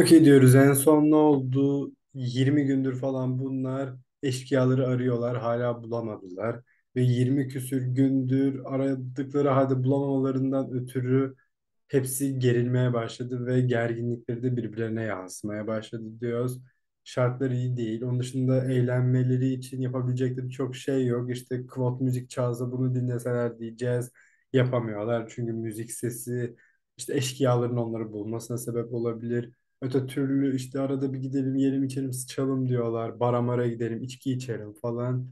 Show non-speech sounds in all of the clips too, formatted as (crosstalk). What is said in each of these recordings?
Okey diyoruz en son ne oldu? 20 gündür falan bunlar eşkıyaları arıyorlar hala bulamadılar. Ve 20 küsür gündür aradıkları halde bulamamalarından ötürü hepsi gerilmeye başladı ve gerginlikleri de birbirlerine yansımaya başladı diyoruz. Şartlar iyi değil. Onun dışında eğlenmeleri için yapabilecekleri çok şey yok. İşte Kvot müzik çalsa bunu dinleseler diyeceğiz. Yapamıyorlar çünkü müzik sesi işte eşkıyaların onları bulmasına sebep olabilir. Öte türlü işte arada bir gidelim yiyelim içelim sıçalım diyorlar. Bara mara gidelim içki içelim falan.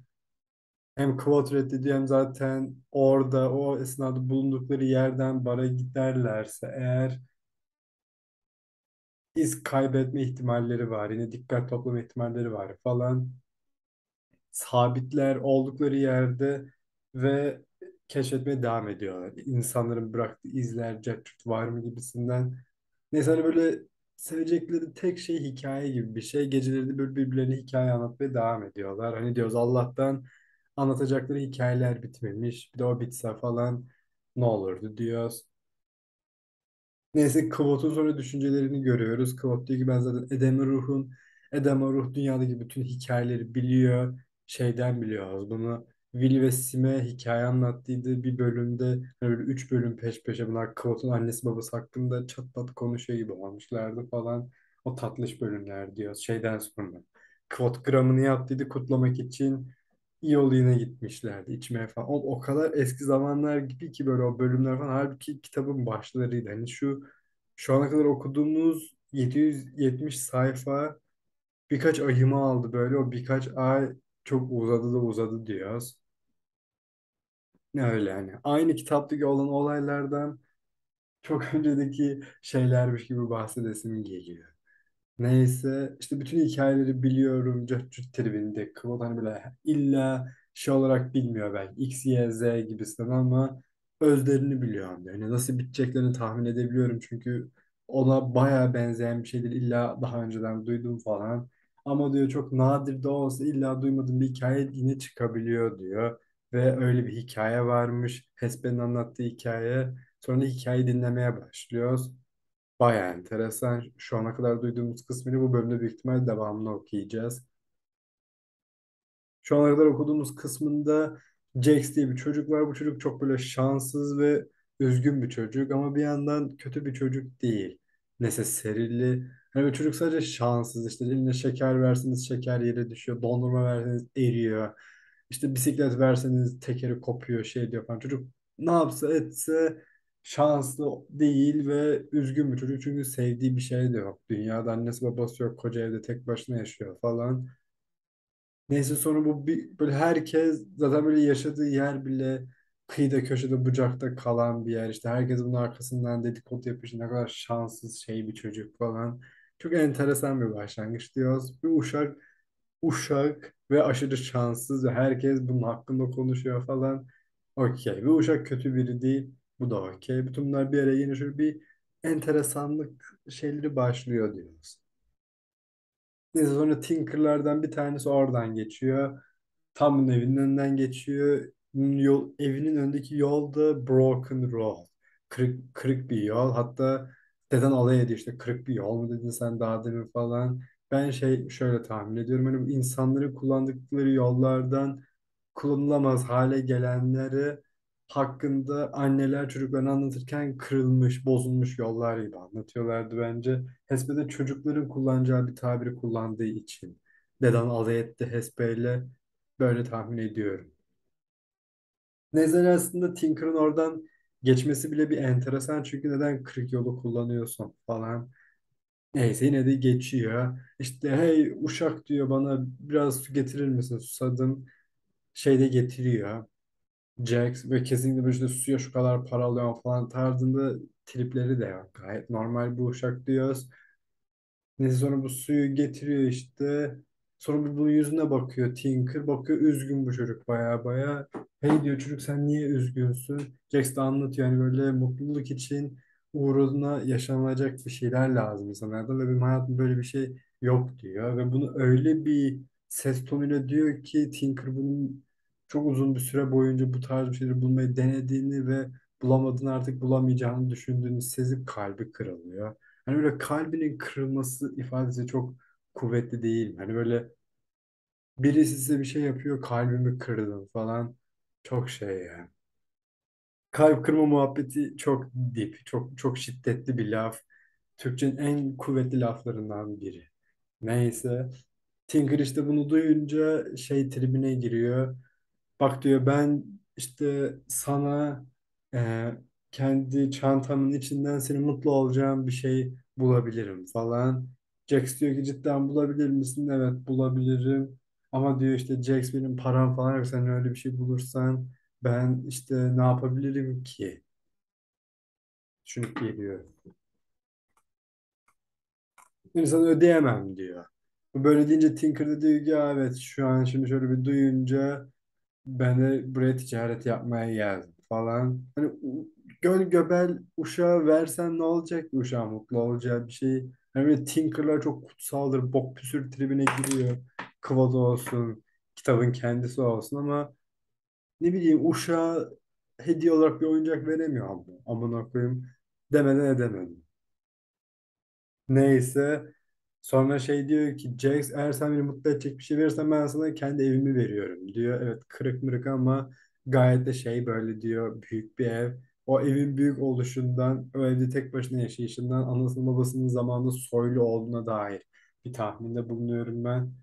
Hem quote reddediyor hem zaten orada o esnada bulundukları yerden bara giderlerse eğer iz kaybetme ihtimalleri var. Yine dikkat toplama ihtimalleri var falan. Sabitler oldukları yerde ve keşfetmeye devam ediyorlar. İnsanların bıraktığı izler, cart var mı gibisinden. Neyse hani böyle sevecekleri tek şey hikaye gibi bir şey. Geceleri de böyle birbirlerine hikaye anlatmaya devam ediyorlar. Hani diyoruz Allah'tan anlatacakları hikayeler bitmemiş. Bir de o bitse falan ne olurdu diyoruz. Neyse Kvot'un sonra düşüncelerini görüyoruz. Kvot diyor ki ben zaten Edem Ruh'un Edem Ruh dünyadaki bütün hikayeleri biliyor. Şeyden biliyoruz bunu. Will ve Sim'e hikaye anlattıydı bir bölümde. Hani böyle üç bölüm peş peşe bunlar Kvot'un annesi babası hakkında çat pat konuşuyor gibi olmuşlardı falan. O tatlış bölümler diyoruz. Şeyden sonra. Kvot gramını yaptıydı kutlamak için yoluna gitmişlerdi içmeye falan. O, o kadar eski zamanlar gibi ki böyle o bölümler falan. Halbuki kitabın başlarıydı. Hani şu şu ana kadar okuduğumuz 770 sayfa birkaç ayımı aldı böyle. O birkaç ay çok uzadı da uzadı diyoruz. Öyle yani. Aynı kitaptaki olan olaylardan çok (laughs) öncedeki şeylermiş gibi bahsedesim geliyor. Neyse işte bütün hikayeleri biliyorum. Cırt tribinde Kıvıl hani böyle illa şey olarak bilmiyor belki X, Y, Z gibisinden ama özlerini biliyorum. Yani nasıl biteceklerini tahmin edebiliyorum çünkü ona baya benzeyen bir şeydir illa daha önceden duydum falan. Ama diyor çok nadir de olsa illa duymadığım bir hikaye yine çıkabiliyor diyor. Ve öyle bir hikaye varmış. Hespen'in anlattığı hikaye. Sonra hikayeyi dinlemeye başlıyoruz. Bayağı enteresan. Şu ana kadar duyduğumuz kısmını bu bölümde büyük ihtimal devamını okuyacağız. Şu ana kadar okuduğumuz kısmında Jax diye bir çocuk var. Bu çocuk çok böyle şanssız ve üzgün bir çocuk ama bir yandan kötü bir çocuk değil. Neyse serili. Hani bir çocuk sadece şanssız. İşte eline şeker verseniz şeker yere düşüyor. Dondurma verseniz eriyor. İşte bisiklet verseniz tekeri kopuyor şey diyor falan. Çocuk ne yapsa etse şanslı değil ve üzgün bir çocuk. Çünkü sevdiği bir şey de yok. Dünyada annesi babası yok. Koca evde tek başına yaşıyor falan. Neyse sonra bu bir, böyle herkes zaten böyle yaşadığı yer bile kıyıda köşede bucakta kalan bir yer. İşte herkes bunun arkasından dedikodu yapıyor. Ne kadar şanssız şey bir çocuk falan. Çok enteresan bir başlangıç diyoruz. Bir uşak, uşak ve aşırı şanssız ve herkes bunun hakkında konuşuyor falan. Okey. Bir uşak kötü biri değil. Bu da okey. Bütün bunlar bir araya şöyle bir enteresanlık şeyleri başlıyor diyoruz. Neyse sonra Tinker'lardan bir tanesi oradan geçiyor. Tam evinin önünden geçiyor. Yol, evinin önündeki yolda broken road. Kırık, kırık bir yol. Hatta deden alay ediyor işte kırık bir yol mu dedin sen daha demin falan. Ben şey şöyle tahmin ediyorum. Hani insanların kullandıkları yollardan kullanılamaz hale gelenleri hakkında anneler çocuklarına anlatırken kırılmış, bozulmuş yollar gibi anlatıyorlardı bence. Hespe de çocukların kullanacağı bir tabiri kullandığı için. Deden alay etti Hespe'yle böyle tahmin ediyorum. Nezen aslında Tinker'ın oradan geçmesi bile bir enteresan çünkü neden kırık yolu kullanıyorsun falan. Neyse yine de geçiyor. İşte hey uşak diyor bana biraz su getirir misin? Susadım. Şey de getiriyor. Jax ve kesinlikle böyle işte suya şu kadar para alıyorum falan tarzında tripleri de yok. Gayet normal bir uşak diyoruz. Neyse sonra bu suyu getiriyor işte. Sonra bir bunun yüzüne bakıyor Tinker. Bakıyor üzgün bu çocuk baya baya. Hey diyor çocuk sen niye üzgünsün? Jax de anlatıyor yani böyle mutluluk için uğruna yaşanacak bir şeyler lazım insanlardan ve benim hayatımda böyle bir şey yok diyor. Ve bunu öyle bir ses tonuyla diyor ki Tinker bunun çok uzun bir süre boyunca bu tarz bir şeyleri bulmayı denediğini ve bulamadığını artık bulamayacağını düşündüğünü sezip kalbi kırılıyor. Hani böyle kalbinin kırılması ifadesi çok kuvvetli değil. Hani böyle birisi size bir şey yapıyor kalbimi kırdın falan. Çok şey yani. Kalp kırma muhabbeti çok dip, çok çok şiddetli bir laf. Türkçenin en kuvvetli laflarından biri. Neyse. Tinker işte bunu duyunca şey tribine giriyor. Bak diyor ben işte sana e, kendi çantamın içinden senin mutlu olacağın bir şey bulabilirim falan. Jax diyor ki cidden bulabilir misin? Evet bulabilirim. Ama diyor işte Jax benim param falan yok. Sen öyle bir şey bulursan ben işte ne yapabilirim ki? Düşünüp geliyor. İnsan ödeyemem diyor. Bu Böyle deyince Tinker de diyor ki evet şu an şimdi şöyle bir duyunca Ben de buraya ticaret yapmaya geldim falan. Hani göl göbel uşağı versen ne olacak ki uşağa mutlu olacağı bir şey. Böyle Tinker'lar çok kutsaldır. Bok püsür tribine giriyor. Kıvada olsun, kitabın kendisi olsun ama ne bileyim uşağa hediye olarak bir oyuncak veremiyor ama. Amına koyayım demeden edemedim. Neyse. Sonra şey diyor ki Jax eğer sen beni mutlu edecek bir şey verirsen ben sana kendi evimi veriyorum diyor. Evet kırık mırık ama gayet de şey böyle diyor büyük bir ev. O evin büyük oluşundan, o evde tek başına yaşayışından, anasının babasının zamanında soylu olduğuna dair bir tahminde bulunuyorum ben.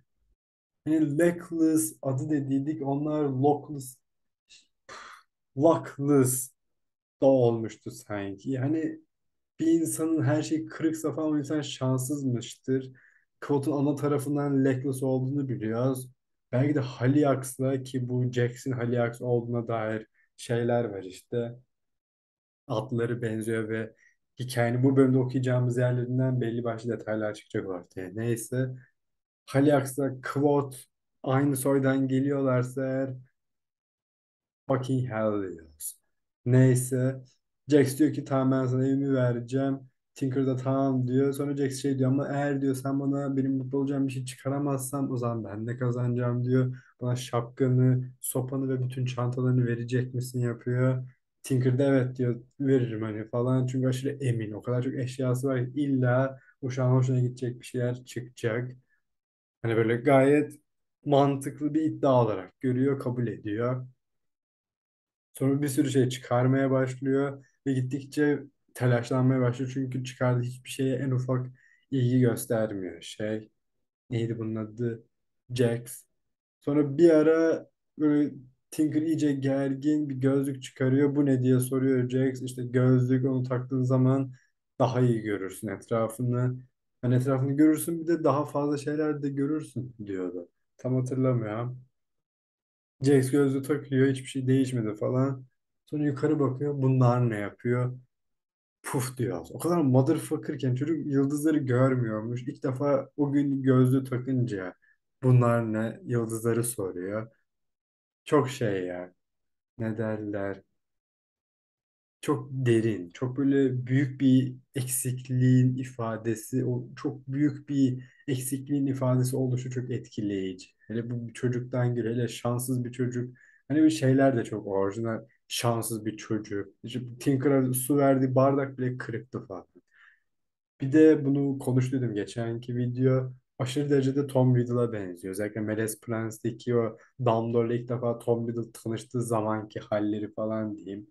Hani Lackless adı dediydik onlar Lockless, Luckless da olmuştu sanki. Yani bir insanın her şey kırıksa falan o insan şanssızmıştır. Quote'un ana tarafından Legless olduğunu biliyoruz. Belki de Haliax'la ki bu Jackson Haliax olduğuna dair şeyler var işte. Adları benziyor ve hikayenin bu bölümde okuyacağımız yerlerinden belli başlı detaylar çıkacak ortaya. Neyse. Haliax'la Quote aynı soydan geliyorlarsa eğer Fucking hell diyoruz. Neyse. Jax diyor ki tamam ben sana evimi vereceğim. Tinker da tamam diyor. Sonra Jax şey diyor ama eğer diyor sen bana benim mutlu olacağım bir şey çıkaramazsan o zaman ben de kazanacağım diyor. Bana şapkanı, sopanı ve bütün çantalarını verecek misin yapıyor. Tinker de evet diyor veririm hani falan. Çünkü aşırı emin. O kadar çok eşyası var ki illa an hoşuna gidecek bir şeyler çıkacak. Hani böyle gayet mantıklı bir iddia olarak görüyor, kabul ediyor. Sonra bir sürü şey çıkarmaya başlıyor ve gittikçe telaşlanmaya başlıyor. Çünkü çıkardığı hiçbir şeye en ufak ilgi göstermiyor. Şey, neydi bunun adı? Jax. Sonra bir ara böyle Tinker iyice gergin bir gözlük çıkarıyor. Bu ne diye soruyor Jax. İşte gözlük onu taktığın zaman daha iyi görürsün etrafını. Hani etrafını görürsün bir de daha fazla şeyler de görürsün diyordu. Tam hatırlamıyorum. Jax gözlüğü takıyor. Hiçbir şey değişmedi falan. Sonra yukarı bakıyor. Bunlar ne yapıyor? Puf diyor. O kadar motherfuckerken çocuk yıldızları görmüyormuş. İlk defa o gün gözlüğü takınca bunlar ne? Yıldızları soruyor. Çok şey ya. Ne derler? çok derin, çok böyle büyük bir eksikliğin ifadesi, o çok büyük bir eksikliğin ifadesi oluşu çok etkileyici. Hele bu çocuktan göre, hele şanssız bir çocuk. Hani bir şeyler de çok orijinal, şanssız bir çocuk. İşte Tinker'a su verdiği bardak bile kırıktı falan. Bir de bunu konuştuydum geçenki video. Aşırı derecede Tom Riddle'a benziyor. Özellikle Melez Prence'deki o Dumbledore'la ilk defa Tom Riddle tanıştığı zamanki halleri falan diyeyim.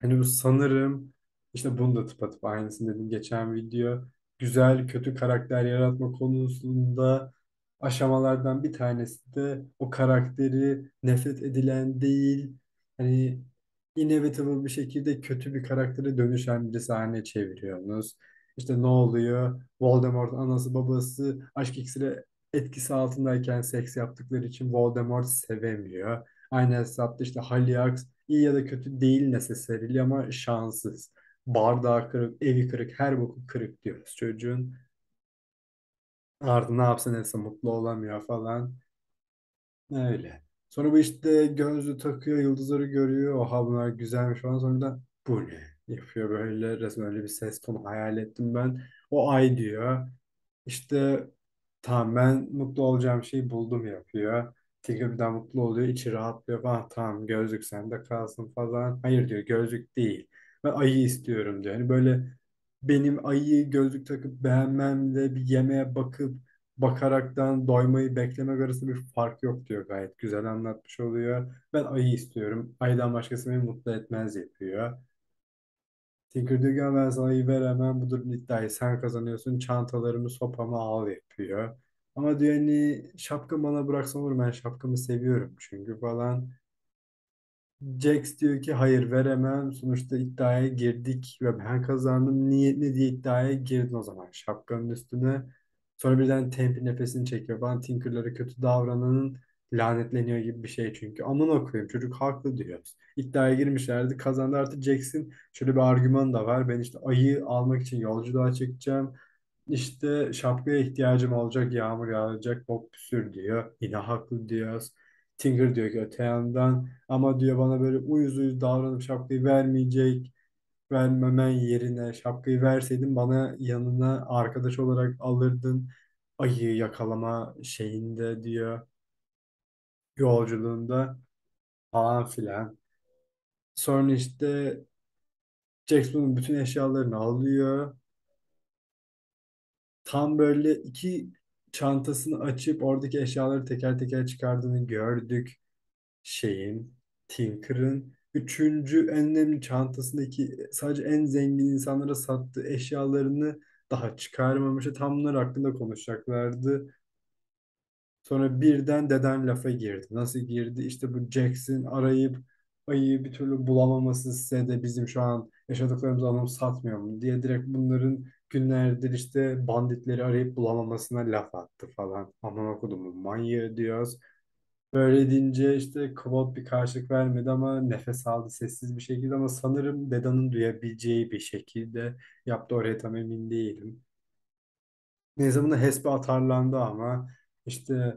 Hani bu sanırım işte bunu da tıpatıp aynısını dedim geçen video. Güzel kötü karakter yaratma konusunda aşamalardan bir tanesi de o karakteri nefret edilen değil hani inevitable bir şekilde kötü bir karaktere dönüşen birisi haline çeviriyorsunuz. İşte ne oluyor? Voldemort anası babası aşk iksiri etkisi altındayken seks yaptıkları için Voldemort sevemiyor. Aynı hesapta işte Haliax iyi ya da kötü değil necessarily ama şanssız. Bardağı kırık, evi kırık, her boku kırık diyoruz çocuğun. Artık ne yapsa neyse mutlu olamıyor falan. Öyle. Sonra bu işte gözlüğü takıyor, yıldızları görüyor. Oha bunlar güzelmiş falan. Sonra da bu ne? Yapıyor böyle resmen öyle bir ses tonu hayal ettim ben. O ay diyor. İşte tamam ben mutlu olacağım şeyi buldum yapıyor. Tigger birden mutlu oluyor. içi rahatlıyor falan. Tamam gözlük sende kalsın falan. Hayır diyor gözlük değil. Ben ayı istiyorum diyor. Hani böyle benim ayıyı gözlük takıp beğenmemle bir yemeğe bakıp bakaraktan doymayı beklemek arasında bir fark yok diyor. Gayet güzel anlatmış oluyor. Ben ayı istiyorum. Ayıdan başkası beni mutlu etmez yapıyor. "Ama ben sana ayı veremem. Bu durum iddiayı sen kazanıyorsun. Çantalarımı sopamı al yapıyor. Ama diyor hani şapka bana bıraksan olur ben şapkamı seviyorum çünkü falan. Jax diyor ki hayır veremem. Sonuçta iddiaya girdik ve ben kazandım. Niye ne diye iddiaya girdin o zaman şapkanın üstüne. Sonra birden Tempi nefesini çekiyor. Bana Tinker'lara kötü davrananın lanetleniyor gibi bir şey çünkü. Aman koyayım çocuk haklı diyor. İddiaya girmişlerdi. Kazandı artık Jax'in şöyle bir argüman da var. Ben işte ayı almak için yolculuğa çıkacağım. İşte şapkaya ihtiyacım olacak, yağmur yağacak, bok püsür diyor. Yine haklı diyoruz. Tinker diyor ki öte yandan ama diyor bana böyle uyuz uyuz davranıp şapkayı vermeyecek, vermemen yerine şapkayı verseydin bana yanına arkadaş olarak alırdın ayıyı yakalama şeyinde diyor yolculuğunda falan filan. Sonra işte Jackson'un bütün eşyalarını alıyor. Tam böyle iki çantasını açıp oradaki eşyaları teker teker çıkardığını gördük. şeyin, Tinker'ın üçüncü en önemli çantasındaki sadece en zengin insanlara sattığı eşyalarını daha çıkarmamış. Tam bunlar hakkında konuşacaklardı. Sonra birden deden lafa girdi. Nasıl girdi? İşte bu Jackson arayıp ayıyı bir türlü bulamaması size de bizim şu an yaşadıklarımızı anlamı satmıyor mu diye direkt bunların günlerdir işte banditleri arayıp bulamamasına laf attı falan. Aman okudum manyağı diyoruz. Böyle deyince işte Kvot bir karşılık vermedi ama nefes aldı sessiz bir şekilde ama sanırım Deda'nın duyabileceği bir şekilde yaptı oraya tam emin değilim. Neyse buna Hespe atarlandı ama işte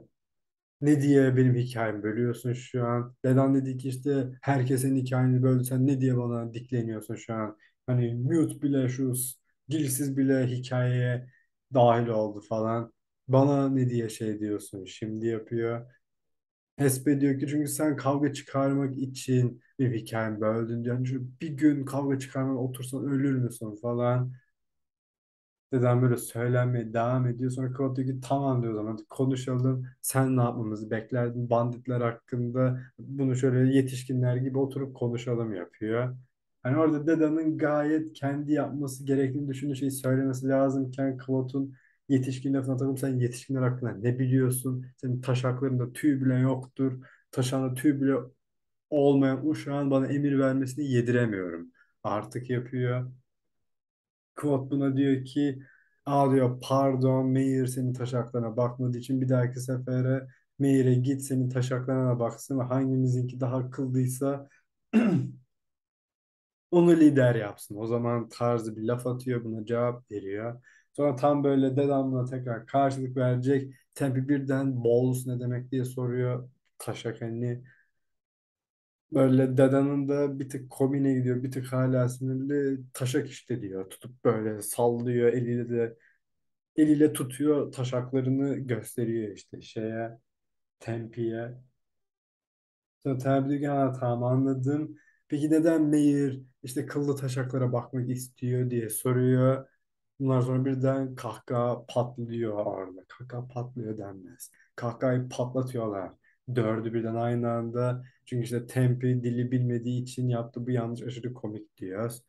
ne diye benim hikayemi bölüyorsun şu an? Dedan dedi ki işte herkesin hikayeni böldü sen ne diye bana dikleniyorsun şu an? Hani mute bile şu dilsiz bile hikayeye dahil oldu falan. Bana ne diye şey diyorsun şimdi yapıyor. Hespe diyor ki çünkü sen kavga çıkarmak için bir hikaye böldün diyor. Çünkü bir gün kavga çıkarmaya otursan ölür müsün falan. Dedem böyle söylenmeye devam ediyor. Sonra Kıvat diyor ki tamam diyor o zaman konuşalım. Sen ne yapmamızı beklerdin? Banditler hakkında bunu şöyle yetişkinler gibi oturup konuşalım yapıyor. Hani orada dedenin gayet kendi yapması gerektiğini düşündüğü şeyi söylemesi lazımken Kıvat'ın yetişkin lafına takılıp sen yetişkinler hakkında ne biliyorsun? Senin taşaklarında tüy bile yoktur. Taşağında tüy bile olmayan uşağın bana emir vermesini yediremiyorum. Artık yapıyor. Quote buna diyor ki Aa diyor pardon Meir senin taşaklarına bakmadığı için bir dahaki sefere Meir'e git senin taşaklarına baksın ve hangimizinki daha akıllıysa (clears throat) onu lider yapsın. O zaman tarzı bir laf atıyor buna cevap veriyor. Sonra tam böyle dedamla tekrar karşılık verecek. Tempi birden bolus ne demek diye soruyor. Taşak hani Böyle dedenin de bir tık komine gidiyor, bir tık hala sinirli taşak işte diyor. Tutup böyle sallıyor, eliyle de eliyle tutuyor, taşaklarını gösteriyor işte şeye, Tempi'ye. Sonra Tempi diyor ki ha tamam anladım. Peki neden Meir işte kıllı taşaklara bakmak istiyor diye soruyor. Bunlar sonra birden kahkaha patlıyor orada. Kahkaha patlıyor denmez. Kahkahayı patlatıyorlar. Dördü birden aynı anda. Çünkü işte Tempi dili bilmediği için yaptı bu yanlış aşırı komik diyoruz.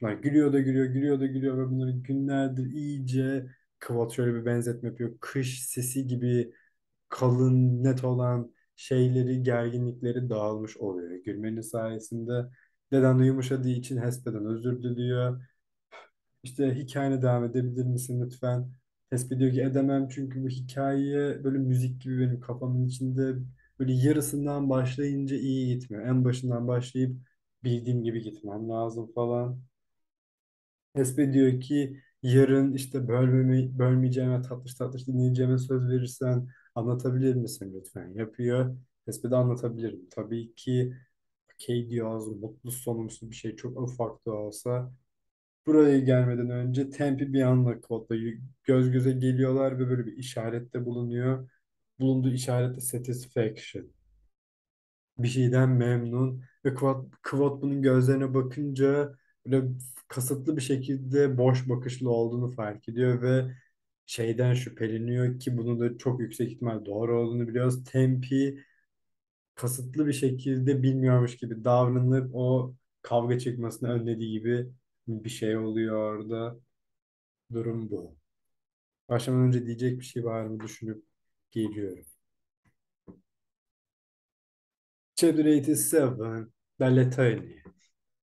Bunlar gülüyor da gülüyor, gülüyor da gülüyor ve bunları günlerdir iyice Kıvat şöyle bir benzetme yapıyor. Kış sesi gibi kalın, net olan şeyleri, gerginlikleri dağılmış oluyor. Gülmenin sayesinde deden de yumuşadığı için Hespe'den özür diliyor. İşte hikayene devam edebilir misin lütfen? Hespe diyor ki edemem çünkü bu hikaye böyle müzik gibi benim kafamın içinde böyle yarısından başlayınca iyi gitmiyor. En başından başlayıp bildiğim gibi gitmem lazım falan. Hespe diyor ki yarın işte bölmeme, bölmeyeceğime tatlış tatlış dinleyeceğime söz verirsen anlatabilir misin lütfen? Yapıyor. Hespe de anlatabilirim. Tabii ki okey diyoruz. Mutlu sonumsu bir şey çok ufak da olsa. Buraya gelmeden önce Tempi bir anda kodla göz göze geliyorlar ve böyle bir işarette bulunuyor. Bulunduğu işarette satisfaction. Bir şeyden memnun ve Quad, Quad bunun gözlerine bakınca böyle kasıtlı bir şekilde boş bakışlı olduğunu fark ediyor ve şeyden şüpheleniyor ki bunun da çok yüksek ihtimal doğru olduğunu biliyoruz. Tempi kasıtlı bir şekilde bilmiyormuş gibi davranıp o kavga çıkmasını önlediği gibi bir şey oluyor orada. Durum bu. Başlamadan önce diyecek bir şey var mı düşünüp geliyorum. Chapter 87 Belletani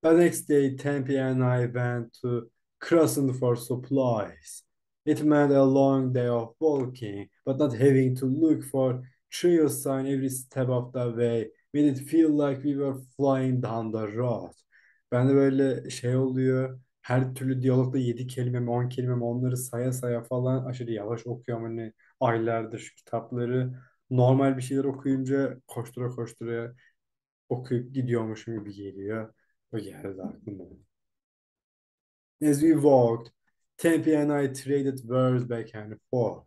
The next day, Tempe and I went to Crescent for supplies. It meant a long day of walking, but not having to look for trail sign every step of the way made it feel like we were flying down the road. Ben de böyle şey oluyor. Her türlü diyalogda 7 kelime mi 10 kelime onları saya saya falan aşırı yavaş okuyorum. Hani aylardır şu kitapları. Normal bir şeyler okuyunca koştura koştura okuyup gidiyormuşum gibi geliyor. O geldi aklıma. As we walked, Tempe and I traded words back and forth.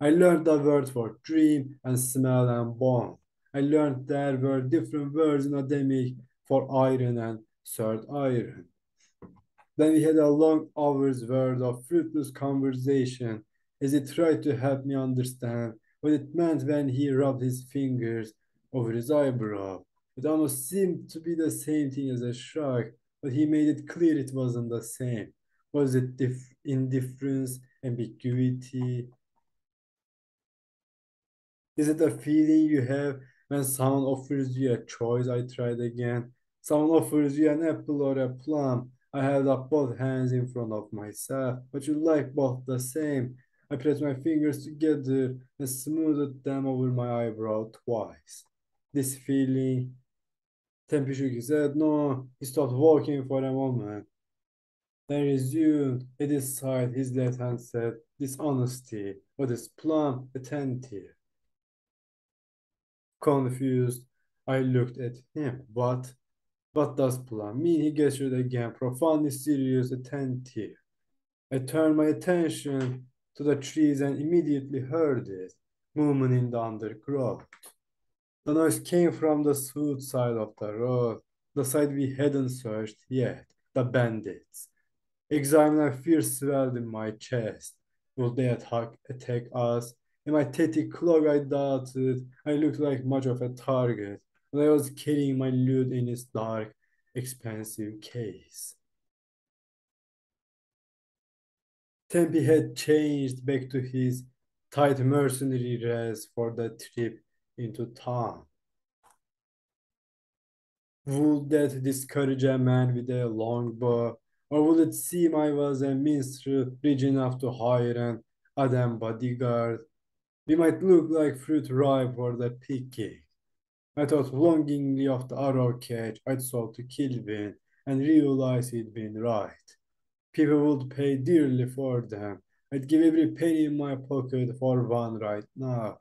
I learned the word for dream and smell and bone. I learned there were different words in Ademic for iron and third iron. Then we had a long hour's worth of fruitless conversation as he tried to help me understand what it meant when he rubbed his fingers over his eyebrow. It almost seemed to be the same thing as a shrug, but he made it clear it wasn't the same. Was it dif- indifference, ambiguity? Is it a feeling you have when someone offers you a choice? I tried again. Someone offers you an apple or a plum. I held up both hands in front of myself, but you like both the same. I pressed my fingers together and smoothed them over my eyebrow twice. This feeling, Tempishuki said no. He stopped walking for a moment. Then resumed. At his side, his left hand said, dishonesty, but his plumb, attentive. Confused, I looked at him. What? What does plumb mean? He gestured again, profoundly serious, attentive. I turned my attention to the trees and immediately heard it, movement in the undergrowth. The noise came from the south side of the road, the side we hadn't searched yet, the bandits. Examining fear swelled in my chest. Will they attack, attack us? In my tatty cloak, I doubted I looked like much of a target, but I was carrying my lute in its dark, expensive case. Tempi had changed back to his tight mercenary dress for the trip into town. Would that discourage a man with a long bow, or would it seem I was a minstrel rich enough to hire an Adem bodyguard? We might look like fruit ripe for the picking. I thought longingly of the arrow catch I'd sold to Kilvin and realized he'd been right. People would pay dearly for them. I'd give every penny in my pocket for one right now.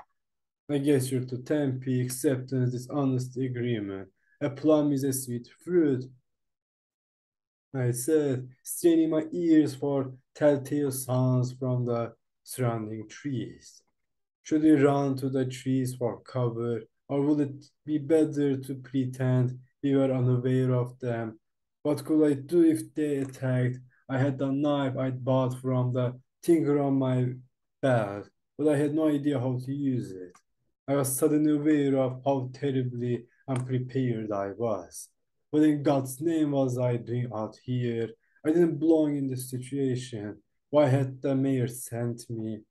I guess you're to Tempi acceptance this honest agreement. A plum is a sweet fruit. I said, straining my ears for telltale sounds from the surrounding trees. Should we run to the trees for cover, or would it be better to pretend we were unaware of them? What could I do if they attacked? I had the knife I'd bought from the tinker on my belt, but I had no idea how to use it. I was suddenly aware of how terribly unprepared I was. What in God's name was I doing out here? I didn't belong in this situation. Why had the mayor sent me?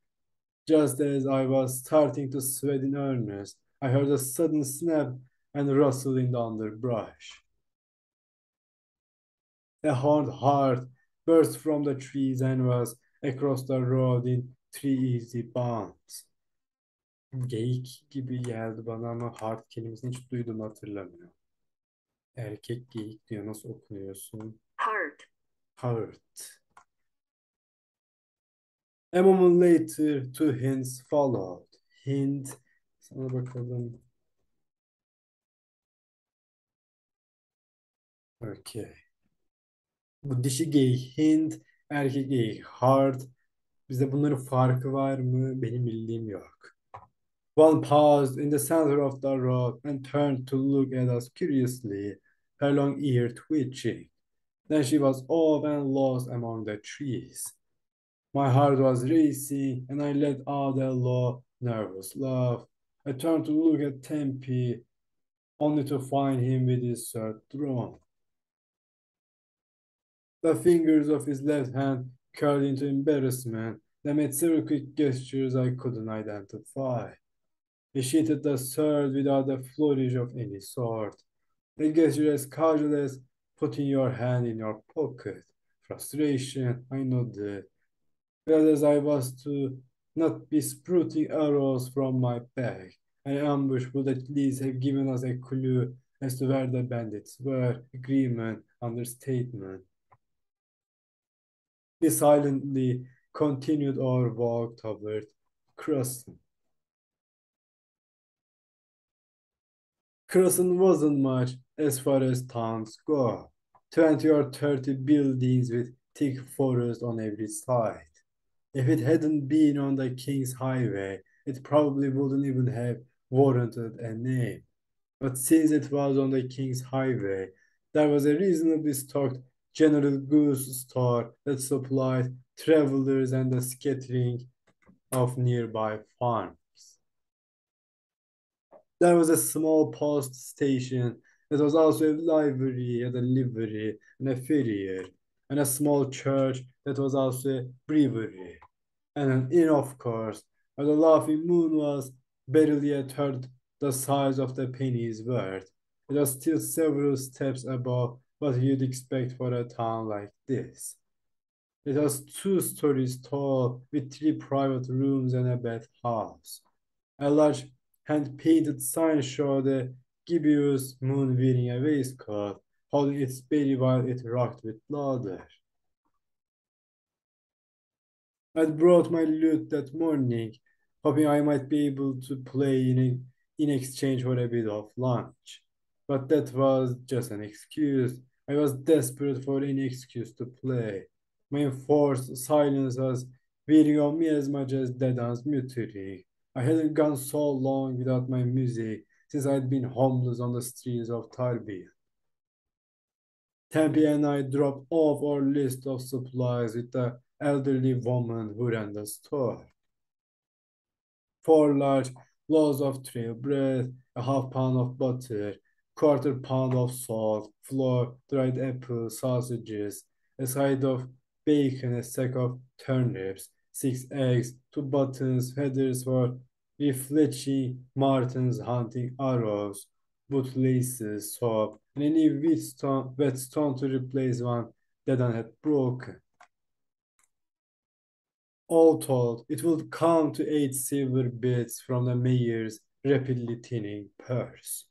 Just as I was starting to sweat in earnest, I heard a sudden snap and rustle in the underbrush. A horned hart burst from the trees and was across the road in three easy bounds. Geyik gibi geldi bana ama heart kelimesini hiç duydum hatırlamıyorum. Erkek geyik diyor. Nasıl okunuyorsun? Heart. Heart. A moment later, two hints followed. Hint. Sana bakalım. Okay. Bu dişi geyik hint, erkek geyik heart. Bize bunların farkı var mı? Benim bildiğim yok. One paused in the center of the road and turned to look at us curiously, her long ear twitching. Then she was off and lost among the trees. My heart was racing, and I let out a low, nervous laugh. I turned to look at Tempi, only to find him with his shirt drawn. The fingers of his left hand curled into embarrassment. They made several quick gestures I couldn't identify. He sheated the sword without a flourish of any sort. A gesture as casual as putting your hand in your pocket. Frustration, I nodded. But as I was to not be sprouting arrows from my back, an ambush would at least have given us a clue as to where the bandits were. Agreement, understatement. We silently continued our walk toward Crosson. Crosson wasn't much as far as towns go. 20 or 30 buildings with thick forest on every side. If it hadn't been on the King's Highway, it probably wouldn't even have warranted a name. But since it was on the King's Highway, there was a reasonably stocked general goods store that supplied travelers and the scattering of nearby farms. There was a small post station that was also a library and a livery and a farrier, and a small church that was also a brewery, and an inn, of course, where the laughing moon was barely a third the size of the Pennysworth. It was still several steps above what you'd expect for a town like this. It was two stories tall with three private rooms and a bathhouse. A large hand-painted sign showed a gibbous moon wearing a waistcoat, holding its belly while it rocked with laughter. I'd brought my lute that morning, hoping I might be able to play in, in exchange for a bit of lunch. But that was just an excuse. I was desperate for any excuse to play. My enforced silence was wearing on me as much as Dedan's muttering. I hadn't gone so long without my music since I'd been homeless on the streets of Tarbean. Tempi and I dropped off our list of supplies with the elderly woman who ran the store. Four large loaves of trail bread, a half pound of butter, quarter pound of salt, flour, dried apples, sausages, a side of bacon, a sack of turnips, six eggs, two buttons, feathers for refletching Marten's hunting arrows, bootlaces, soap, and any whetstone, whetstone to replace one that one had broken. All told, it would come to eight silver bits from the mayor's rapidly thinning purse.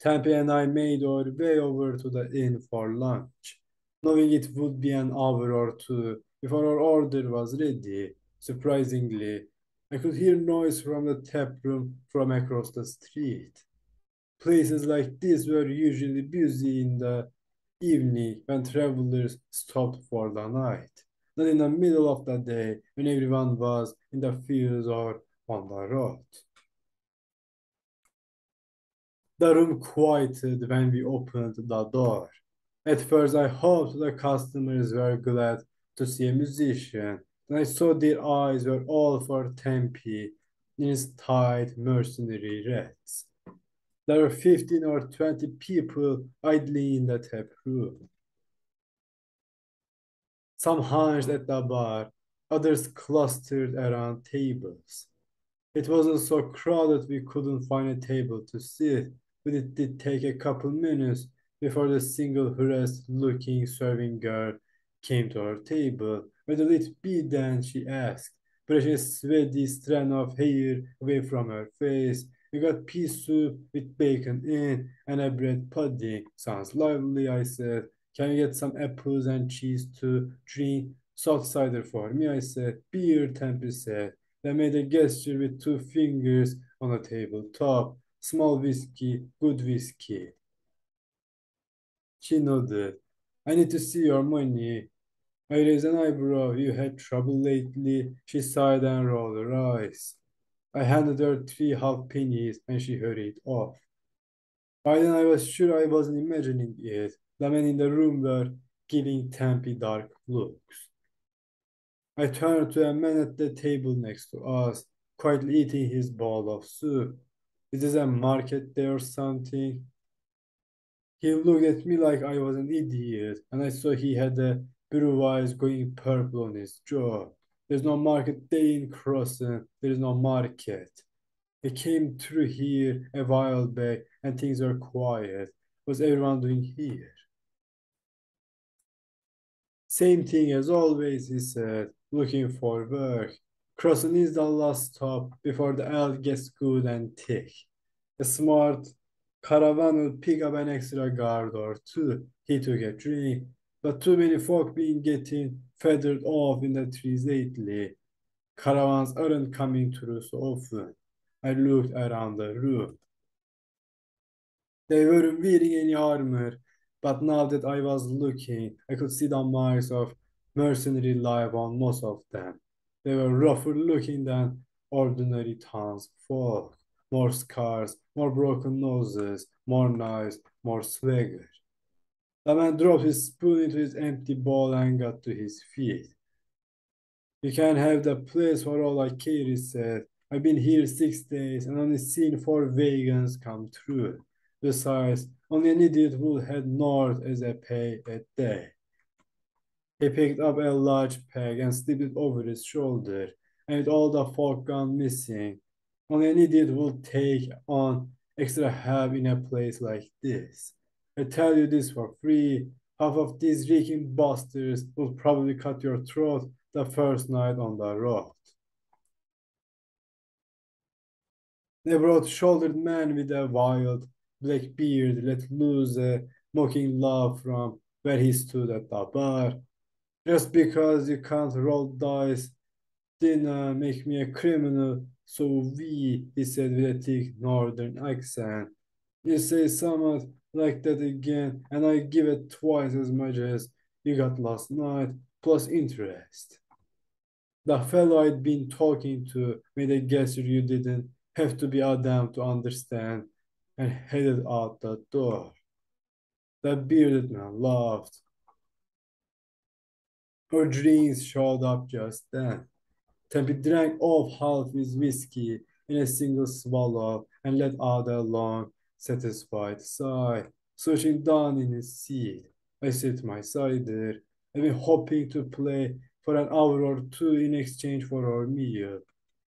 Tempi and I made our way over to the inn for lunch, knowing it would be an hour or two before our order was ready. Surprisingly, I could hear noise from the tap room from across the street. Places like this were usually busy in the evening when travelers stopped for the night, not in the middle of the day when everyone was in the fields or on the road. The room quieted when we opened the door. At first, I hoped the customers were glad to see a musician, and I saw their eyes were all for Tempi in his tight mercenary reds. There were 15 or 20 people idling in the tap room. Some hunched at the bar, others clustered around tables. It wasn't so crowded we couldn't find a table to sit, but it did take a couple minutes before the single harassed looking serving girl came to our table. What'll it be then? she asked, brushing a sweaty strand of hair away from her face. We got pea soup with bacon in and a bread pudding. Sounds lovely, I said. Can you get some apples and cheese to drink? Salt cider for me, I said. Beer, Tempi said. They made a gesture with two fingers on the tabletop. Small whiskey, good whiskey. She nodded. I need to see your money. I raised an eyebrow. You had trouble lately? She sighed and rolled her eyes. I handed her three half pennies and she hurried off. By then I was sure I wasn't imagining it. The men in the room were giving Tempi dark looks. I turned to a man at the table next to us, quietly eating his bowl of soup. Is this a market there or something? He looked at me like I was an idiot, and I saw he had the blue eyes going purple on his jaw. There's no market day in Crosson. There is no market. I came through here a while back and things are quiet. What's everyone doing here? Same thing as always, he said, looking for work. Crosson is the last stop before the Eld gets good and thick. A smart caravan will pick up an extra guard or two. He took a drink, but too many folk been getting feathered off in the trees lately. Caravans aren't coming through so often. I looked around the room. They weren't wearing any armor, but now that I was looking, I could see the marks of mercenary life on most of them. They were rougher looking than ordinary townsfolk. More scars, more broken noses, more knives, more swagger. The man dropped his spoon into his empty bowl and got to his feet. You can't have the place for all I care, he said. I've been here six days and only seen four vegans come through. Besides, only an idiot would head north as a pay a day. He picked up a large pack and slipped it over his shoulder, and all the folk gone missing, only an idiot would take on extra help in a place like this. I tell you this for free. Half of these reeking bastards will probably cut your throat the first night on the road. A broad-shouldered man with a wild black beard let loose a mocking laugh from where he stood at the bar. Just because you can't roll dice didn't uh, make me a criminal, so we, he said with a thick northern accent. You say something like that again, and I give it twice as much as you got last night, plus interest. The fellow I'd been talking to made a gesture you didn't have to be Adem to understand and headed out the door. The bearded man laughed. Her drinks showed up just then. Tempi drank off half his whiskey in a single swallow and let out a long, satisfied sigh, switching down in his seat. I said to my cider, I've been hoping to play for an hour or two in exchange for our meal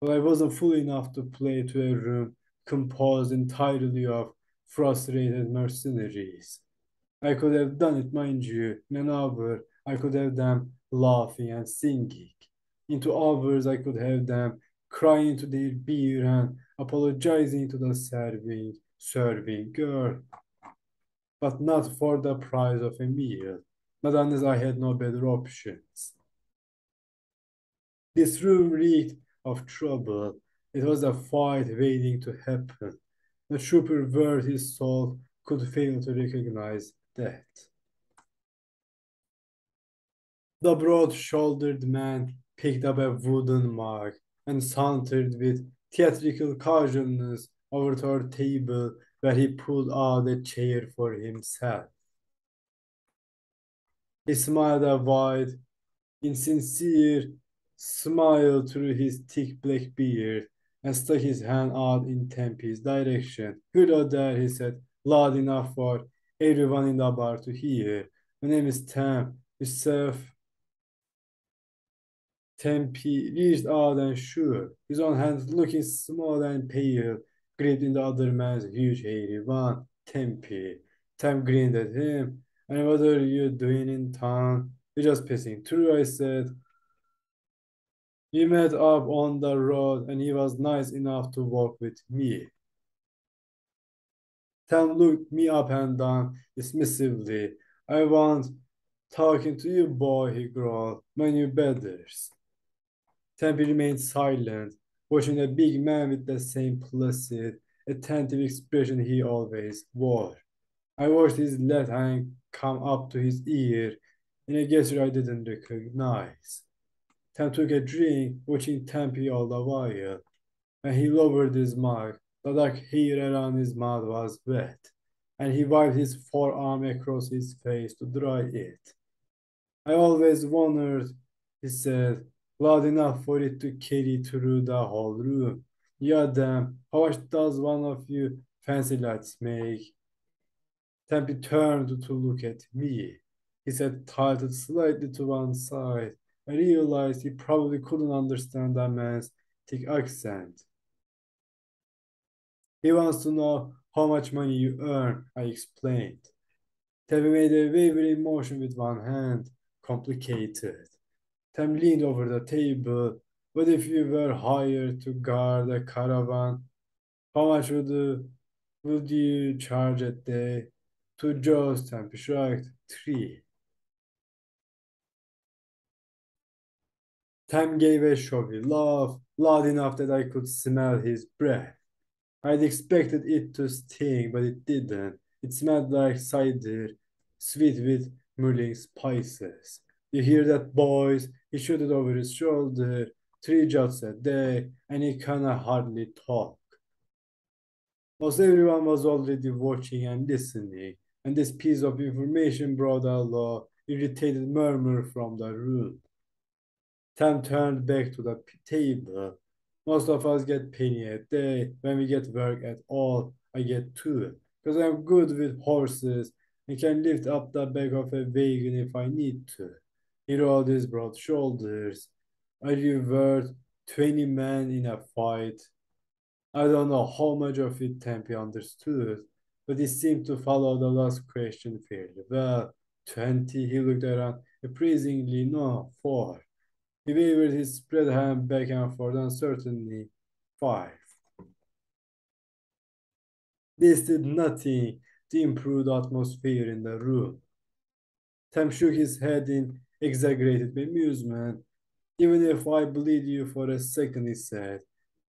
but I wasn't fool enough to play to a room composed entirely of frustrated mercenaries. I could have done it, mind you, in an hour. I could have them laughing and singing. Into hours, I could have them crying to their beer and apologizing to the serving, serving girl. But not for the price of a meal, not unless I had no better options. This room reeked of trouble. It was a fight waiting to happen. The trooper worth his salt could fail to recognize that. The broad-shouldered man picked up a wooden mug and sauntered with theatrical casualness over to our table where he pulled out a chair for himself. He smiled a wide, insincere smile through his thick black beard and stuck his hand out in Tempi's direction. Hello there, he said, loud enough for everyone in the bar to hear. My name is Tam. Yourself. Tempi reached out and shook, his own hand looking small and pale, gripped in the other man's huge hairy one. Tempi. Tam grinned at him. And what are you doing in town? You're just passing through, I said. We met up on the road and he was nice enough to walk with me. Tam looked me up and down dismissively. I want talking to you, boy, he growled. My new betters. Tempi remained silent, watching the big man with the same placid, attentive expression he always wore. I watched his left hand come up to his ear in a gesture I didn't recognize. Tam took a drink, watching Tempi all the while. and he lowered his mug, the dark hair around his mouth was wet, and he wiped his forearm across his face to dry it. I always wondered, he said, loud enough for it to carry through the whole room. Yeah, damn, how much does one of you fancy lights make? Tempi turned to look at me. His head tilted slightly to one side. I realized he probably couldn't understand that man's thick accent. He wants to know how much money you earn, I explained. Tempi made a wavering motion with one hand. Complicated. Tam leaned over the table. What if you were hired to guard a caravan? How much would, you, would you charge a day? Two jots, Tempi shrugged. Three. Tam gave a showy laugh, loud enough that I could smell his breath. I'd expected it to sting, but it didn't. It smelled like cider, sweet with mulling spices. You hear that, boys? He shouted over his shoulder. Three jots a day, and he kinda hardly talk. Most everyone was already watching and listening, and this piece of information brought a low, irritated murmur from the room. Tam turned back to the table. Most of us get penny a day. When we get work at all, I get two. Because I'm good with horses and can lift up the back of a wagon if I need to. He rolled his broad shoulders. You worth 20 men in a fight? I don't know how much of it Tempi understood, but he seemed to follow the last question fairly well. 20, he looked around appraisingly. No, four. He waved his spread hand back and forth uncertainly, certainly five. This did nothing to improve the atmosphere in the room. Tam shook his head in exaggerated amusement. Even if I believe you for a second, he said,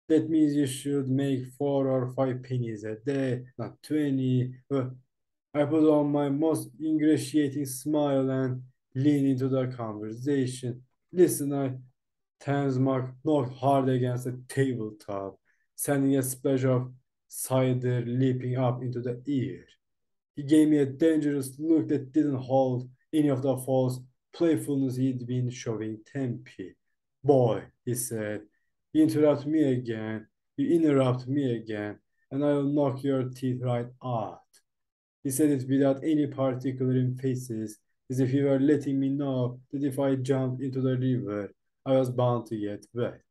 that means you should make four or five pennies a day, not 20. I put on my most ingratiating smile and leaned into the conversation. Listen, I Tam's Mark knocked hard against the tabletop, sending a splash of cider leaping up into the air. He gave me a dangerous look that didn't hold any of the false playfulness he'd been showing Tempi. Boy, he said, you interrupt me again, you interrupt me again, and I will knock your teeth right out. He said it without any particular emphasis, as if he were letting me know that if I jumped into the river, I was bound to get wet.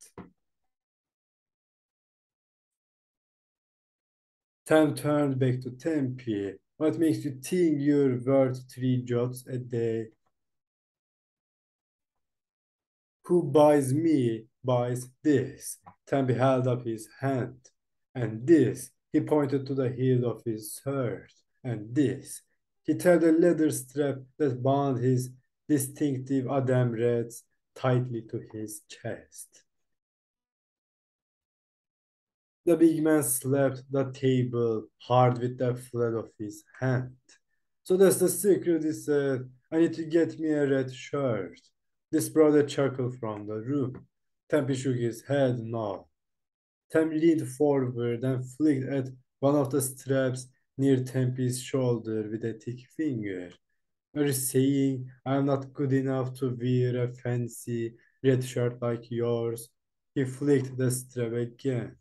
Tem turned back to Tempi. What makes you think you're worth three jots a day? Who buys me buys this. Tempi held up his hand. And this, he pointed to the heel of his shirt. And this, he tied a leather strap that bound his distinctive Adem Reds tightly to his chest. The big man slapped the table hard with the flat of his hand. So that's the secret, he said. I need to get me a red shirt. This brother a chuckle from the room. Tempi shook his head no. Tam leaned forward and flicked at one of the straps near Tempi's shoulder with a thick finger. Are saying I'm not good enough to wear a fancy red shirt like yours? He flicked the strap again.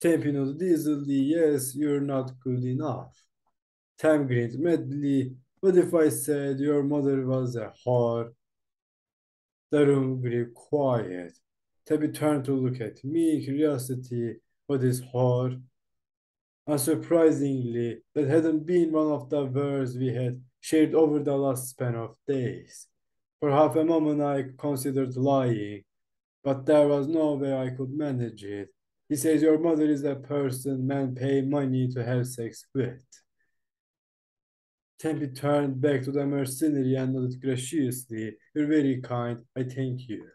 Tempi nodded easily. Yes, you're not good enough. Tam grinned madly. What if I said your mother was a whore? The room grew quiet. Tempi turned to look at me. Curiosity, what is whore? Unsurprisingly, that hadn't been one of the words we had shared over the last span of days. For half a moment I considered lying, but there was no way I could manage it. He says your mother is a person men pay money to have sex with. Tempi turned back to the mercenary and nodded graciously. You're very kind. I thank you.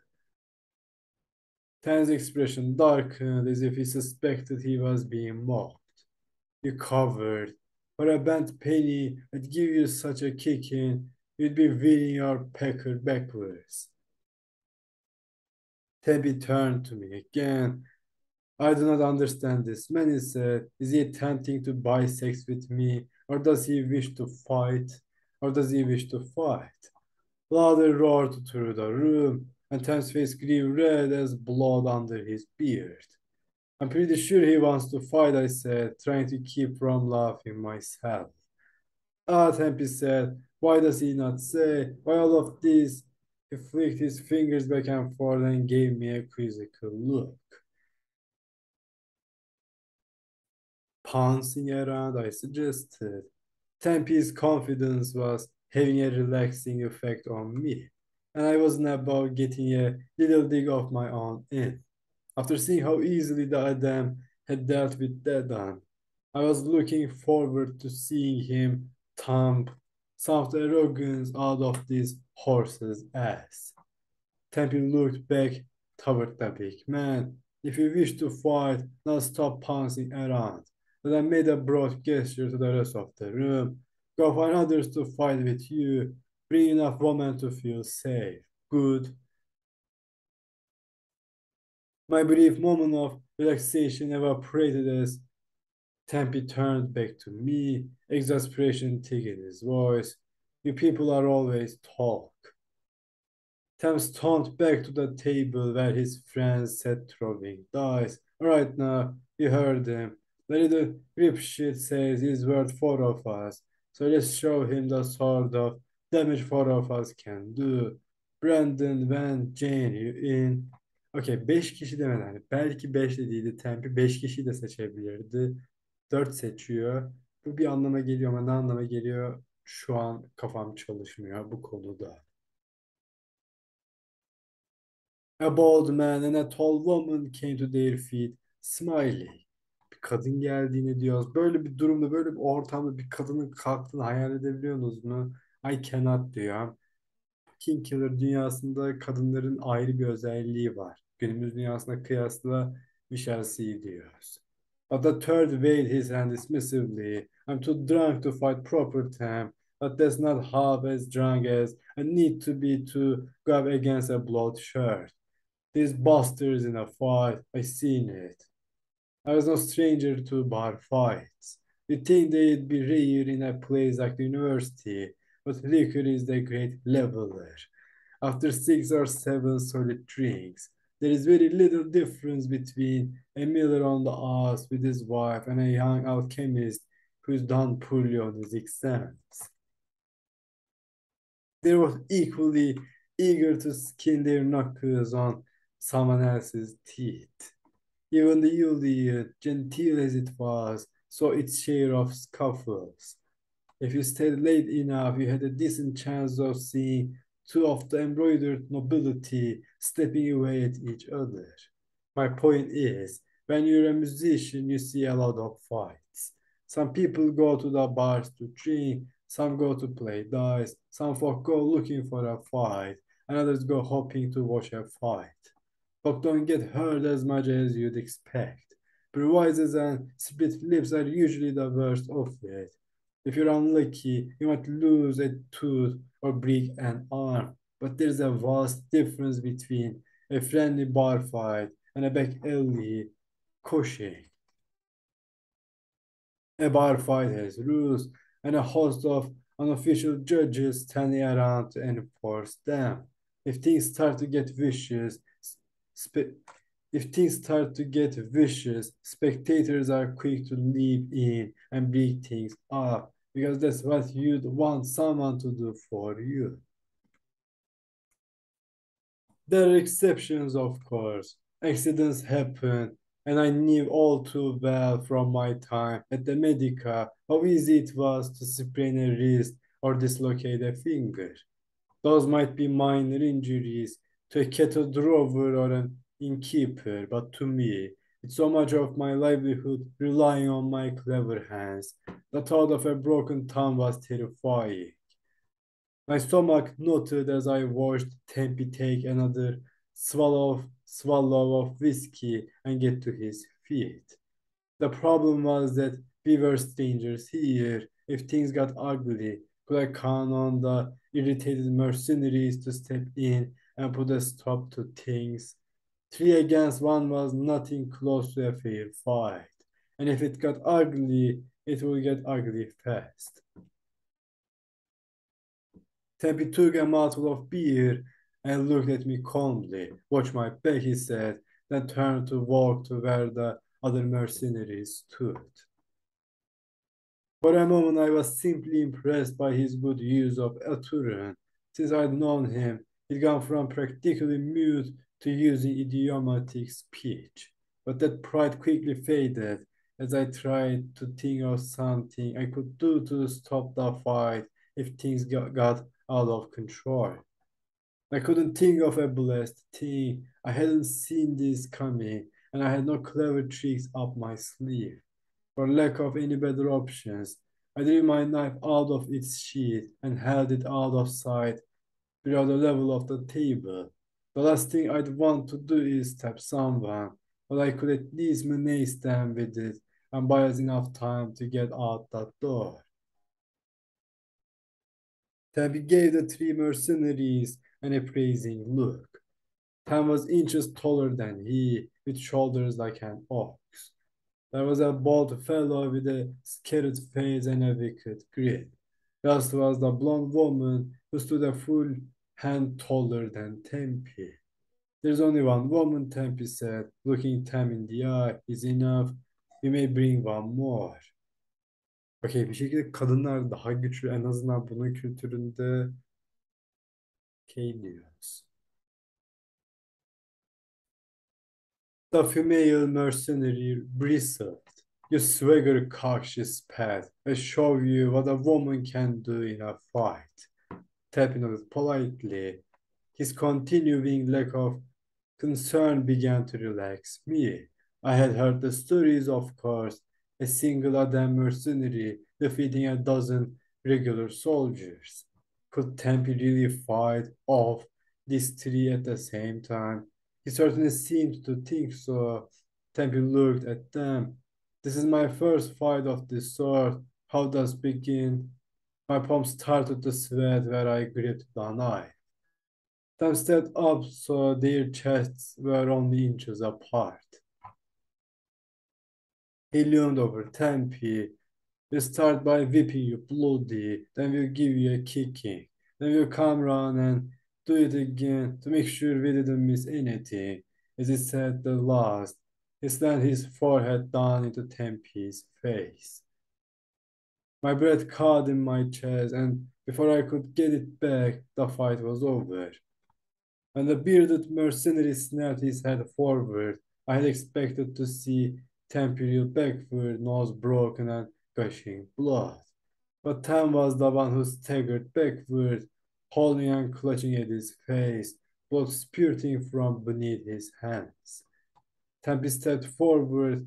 Tam's expression darkened as if he suspected he was being mocked. You covered. For a bent penny, I'd give you such a kick kicking, you'd be wheeling your pecker backwards. Tempi turned to me again. I do not understand this man, he said. Is he attempting to buy sex with me, or does he wish to fight? or does he wish to fight? Louder roared through the room, and Tam's face grew red as blood under his beard. I'm pretty sure he wants to fight, I said, trying to keep from laughing myself. Ah, Tempi said, why does he not say, why all of this? He flicked his fingers back and forth and gave me a quizzical look. Pouncing around, I suggested. Tempi's confidence was having a relaxing effect on me, and I wasn't about getting a little dig of my own in. After seeing how easily the Adem had dealt with Dedan, I was looking forward to seeing him thump some of the arrogance out of this horse's ass. Tempi looked back toward the big man. If you wish to fight, now stop pouncing around. Then I made a broad gesture to the rest of the room. Go find others to fight with you. Bring enough women to feel safe. Good. My brief moment of relaxation evaporated as Tempi turned back to me, exasperation taking his voice. You people are always talk. Tam stoned back to the table where his friends sat throwing dice. Right now, you heard him. The ripshit says he's worth four of us. So let's show him the sort of damage four of us can do. Brandon, Van, Jane, in. Okey 5 kişi demeden hani belki 5 dediydi Tempi 5 kişi de seçebilirdi. 4 seçiyor. Bu bir anlama geliyor ama ne anlama geliyor? Şu an kafam çalışmıyor bu konuda. A bald man and a tall woman came to their feet, smiling. Kadın geldiğini diyoruz. Böyle bir durumda, böyle bir ortamda bir kadının kalktığını hayal edebiliyorsunuz mu? I cannot diyor. King Killer dünyasında kadınların ayrı bir özelliği var. Günümüz dünyasına kıyasla we shall see diyoruz. But the third waved his hand dismissively. I'm too drunk to fight proper time. But that's not half as drunk as I need to be to go against a blood shirt. These bastards in a fight, I seen it. I was no stranger to bar fights. You'd think they'd be rare in a place like the university, but liquor is the great leveler. After six or seven solid drinks, there is very little difference between a miller on the ass with his wife and a young alchemist who's done poorly on his exams. They were equally eager to skin their knuckles on someone else's teeth. Even the Eolian, uh, genteel as it was, saw its share of scuffles. If you stayed late enough, you had a decent chance of seeing two of the embroidered nobility stepping away at each other. My point is, when you're a musician, you see a lot of fights. Some people go to the bars to drink, some go to play dice, some folk go looking for a fight, and others go hoping to watch a fight. Folk don't get hurt as much as you'd expect. Bruises and split lips are usually the worst of it. If you're unlucky, you might lose a tooth or break an arm. But there's a vast difference between a friendly bar fight and a back alley koshing. A bar fight has rules and a host of unofficial judges standing around to enforce them. If things start to get vicious, if things start to get vicious, spectators are quick to leap in and break things up because that's what you'd want someone to do for you. There are exceptions, of course. Accidents happen, and I knew all too well from my time at the Medica how easy it was to sprain a wrist or dislocate a finger. Those might be minor injuries to a cattle drover or an innkeeper, but to me, it's so much of my livelihood relying on my clever hands. The thought of a broken thumb was terrifying. My stomach knotted as I watched Tempi take another swallow, swallow of whiskey and get to his feet. The problem was that we were strangers here. If things got ugly, could I count on the irritated mercenaries to step in and put a stop to things? Three against one was nothing close to a fair fight. And if it got ugly, it will get ugly fast. Tempi took a mouthful of beer and looked at me calmly. Watch my back, he said, then turned to walk to where the other mercenaries stood. For a moment, I was simply impressed by his good use of utterance. Since I'd known him, he'd gone from practically mute to using idiomatic speech. But that pride quickly faded as I tried to think of something I could do to stop the fight if things got, got out of control. I couldn't think of a blessed thing. I hadn't seen this coming, and I had no clever tricks up my sleeve. For lack of any better options, I drew my knife out of its sheath and held it out of sight below the level of the table. The last thing I'd want to do is stab someone, but I could at least menace them with it and buy us enough time to get out that door. Tempi gave the three mercenaries an appraising look. Tam was inches taller than he, with shoulders like an ox. There was a bald fellow with a scared face and a wicked grin. Just was the blonde woman who stood a full hand taller than Tempi. There's only one woman, Tempi said, looking Tam in the eye is enough. We may bring one more. Okey bir şekilde kadınlar daha güçlü en azından bunun kültüründe şey diyoruz. The female mercenary bristled. You swagger cautious path. I show you what a woman can do in a fight. Tapping it politely. His continuing lack of concern began to relax me. I had heard the stories, of course, a single Adem mercenary defeating a dozen regular soldiers. Could Tempi really fight off these three at the same time? He certainly seemed to think so. Tempi looked at them. This is my first fight of this sort. How does begin? My palms started to sweat where I gripped the knife. Tam stepped up so their chests were only inches apart. He leaned over Tempi. We start by whipping you bloody, then we'll give you a kicking. Then we'll come around and do it again to make sure we didn't miss anything. As he said the last, he slammed his forehead down into Tempi's face. My breath caught in my chest, and before I could get it back, the fight was over. When the bearded mercenary snapped his head forward, I had expected to see temporal backward, nose broken and gushing blood. But Tam was the one who staggered backward, holding and clutching at his face, blood spurting from beneath his hands. Tempi stepped forward,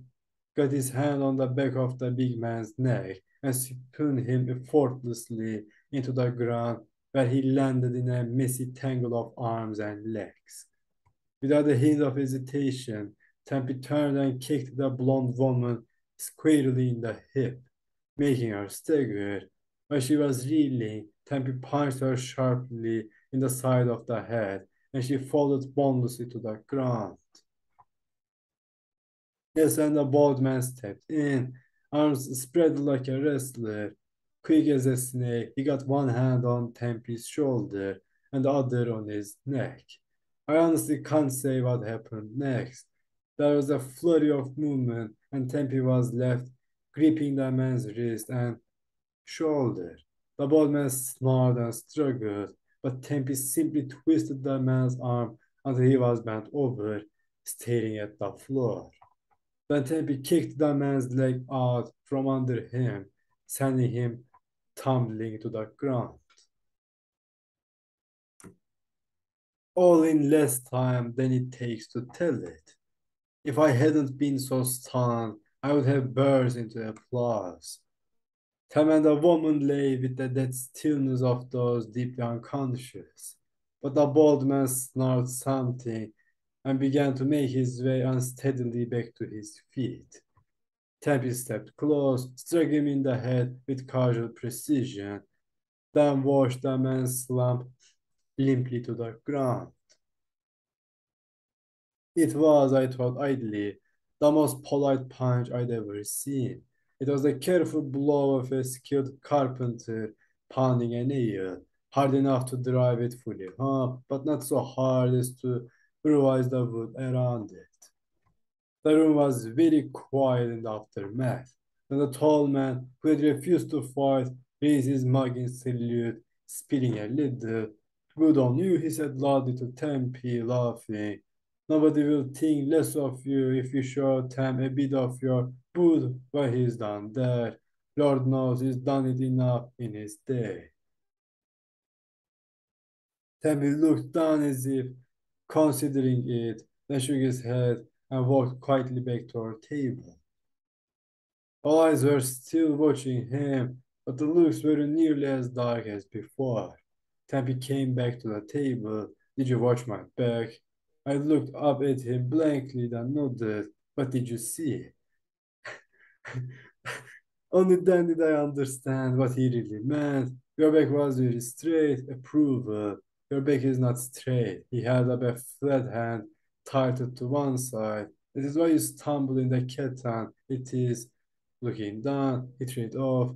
got his hand on the back of the big man's neck, and spun him effortlessly into the ground, where he landed in a messy tangle of arms and legs. Without a hint of hesitation, Tempi turned and kicked the blonde woman squarely in the hip, making her stagger. When she was reeling, Tempi punched her sharply in the side of the head, and she folded bonelessly to the ground. Yes, and the bald man stepped in, arms spread like a wrestler. Quick as a snake, he got one hand on Tempi's shoulder and the other on his neck. I honestly can't say what happened next. There was a flurry of movement, and Tempi was left gripping the man's wrist and shoulder. The bald man snarled and struggled, but Tempi simply twisted the man's arm until he was bent over, staring at the floor. Then Tempi kicked the man's leg out from under him, sending him tumbling to the ground. All in less time than it takes to tell it. If I hadn't been so stunned, I would have burst into applause. Tam and the woman lay with the dead stillness of those deeply unconscious. But the bald man snarled something and began to make his way unsteadily back to his feet. Tempi stepped close, struck him in the head with casual precision, then watched the man slump limply to the ground. It was, I thought idly, the most polite punch I'd ever seen. It was a careful blow of a skilled carpenter pounding a nail, hard enough to drive it fully, home, But not so hard as to revise the wood around it. The room was very quiet in the aftermath. And the tall man, who had refused to fight, raised his mug in salute, spilling a little. Good on you, he said loudly to Tempi, laughing. Nobody will think less of you if you show Tam a bit of your booed what he's done there. Lord knows he's done it enough in his day. Tempi looked down as if considering it, then shook his head and walked quietly back to our table. All eyes were still watching him, but the looks were nearly as dark as before. Tempi came back to the table. Did you watch my back? I looked up at him blankly, then nodded. What did you see? (laughs) Only then did I understand what he really meant. Your back was very straight, approval. Your back is not straight. He held up a flat hand, tilted to one side. This is why you stumble in the Ketan. It is. Looking down, he turned off.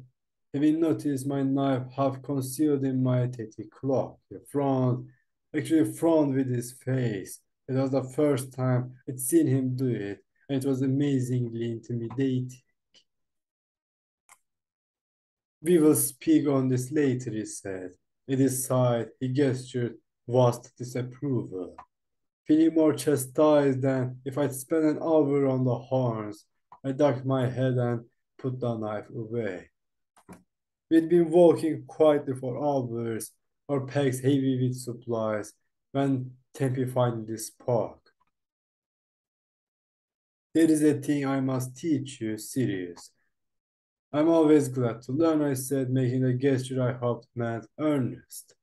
Having noticed my knife half concealed in my tatty cloak, he frowned, actually frowned with his face. It was the first time I'd seen him do it, and it was amazingly intimidating. We will speak on this later, he said. At his side, he gestured vast disapproval. Feeling more chastised than if I'd spent an hour on the horns, I ducked my head and put the knife away. We'd been walking quietly for hours, our packs heavy with supplies, when Tempi finally spoke. There is a thing I must teach you, Sirius. I'm always glad to learn, I said, making a gesture I hoped meant earnest.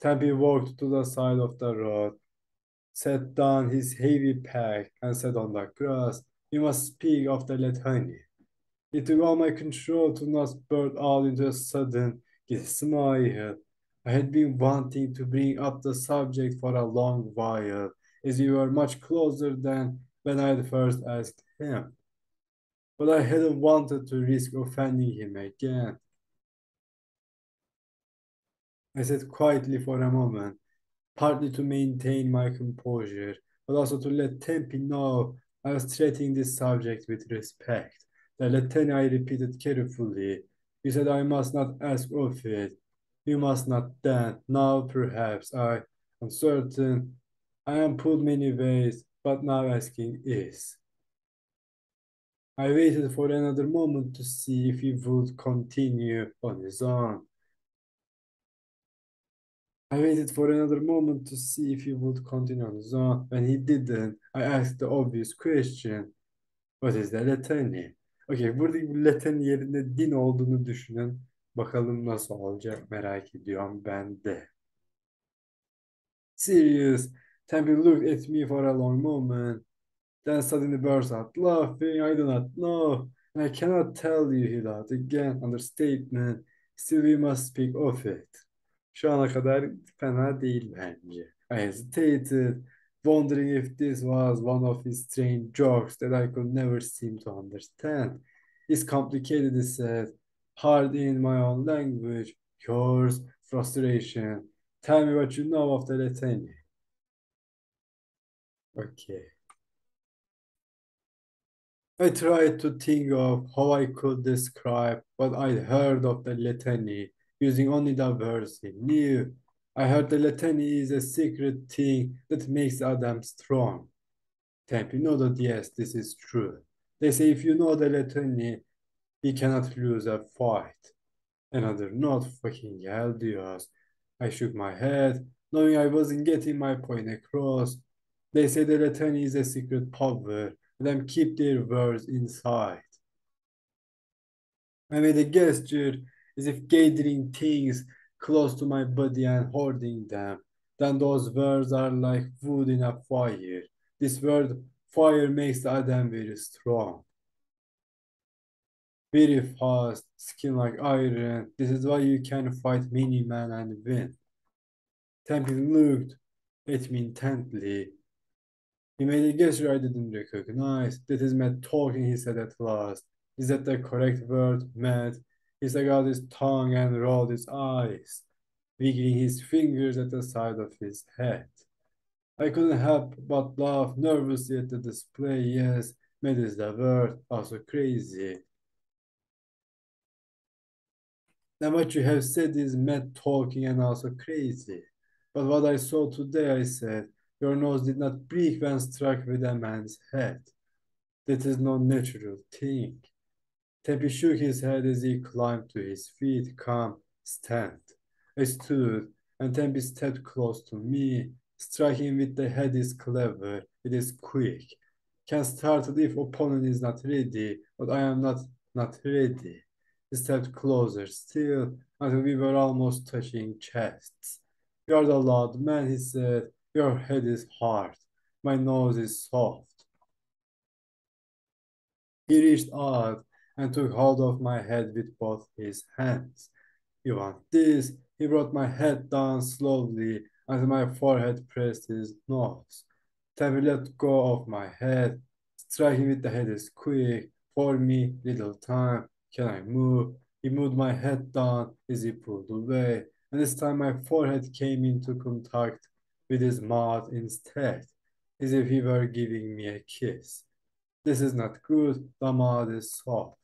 Tempi walked to the side of the road, set down his heavy pack, and sat on the grass. We must speak of the Lethani. It took all my control to not burst out into a sudden smile. I had been wanting to bring up the subject for a long while, as we were much closer than when I had first asked him. But I hadn't wanted to risk offending him again. I sat quietly for a moment, partly to maintain my composure, but also to let Tempi know I was treating this subject with respect. The Lethani repeated carefully. He said, I must not ask of it. You must not then. Now, perhaps, I am certain. I am pulled many ways, but now asking is. I waited for another moment to see if he would continue on his own. I waited for another moment to see if he would continue on his own. When he didn't, I asked the obvious question. What is the Latini? Okey buradaki milletin yerinde din olduğunu düşünün. Bakalım nasıl olacak merak ediyorum ben de. Serious. Tempe looked at me for a long moment. Then suddenly burst out laughing. I do not know. I cannot tell you, he laughed again. Understatement. Still we must speak of it. Şu ana kadar fena değil bence. I hesitated wondering if this was one of his strange jokes that I could never seem to understand. It's complicated, he said, hard in my own language, yours, frustration. Tell me what you know of the Litany. Okay. I tried to think of how I could describe what I'd heard of the Lethani using only the words he knew I heard the Lethani is a secret thing that makes Adem strong. Tempi nodded, yes, this is true. They say if you know the Lethani, you cannot lose a fight. Another not fucking hell, Dios. I shook my head, knowing I wasn't getting my point across. They say the Lethani is a secret power. Them keep their words inside. I made a gesture as if gathering things close to my body and holding them, then those words are like wood in a fire. This word fire makes Adem very strong. Very fast, skin like iron. This is why you can fight many men and win. Tempi looked at me intently. He made a gesture I didn't recognize. That is Matt talking, he said at last. Is that the correct word, Matt? He stuck out oh, his tongue and rolled his eyes. wiggling his fingers at the side of his head. I couldn't help but laugh nervously at the display. Yes, mad is the word, also crazy. Now what you have said is mad talking and also crazy. But what I saw today, I said, your nose did not break when struck with a man's head. That is no natural thing. Tempi shook his head as he climbed to his feet. Come, stand. I stood, and Tempi stepped close to me. Striking with the head is clever, it is quick. Can start if opponent is not ready, but I am not not ready. He stepped closer still until we were almost touching chests. You're the loud man, he said. Your head is hard. My nose is soft. He reached out and took hold of my head with both his hands. You want this? He brought my head down slowly until my forehead pressed his nose. He let go of my head. Striking with the head is quick. For me, little time. Can I move? He moved my head down as he pulled away. And this time my forehead came into contact with his mouth instead, as if he were giving me a kiss. This is not good. The mouth is soft.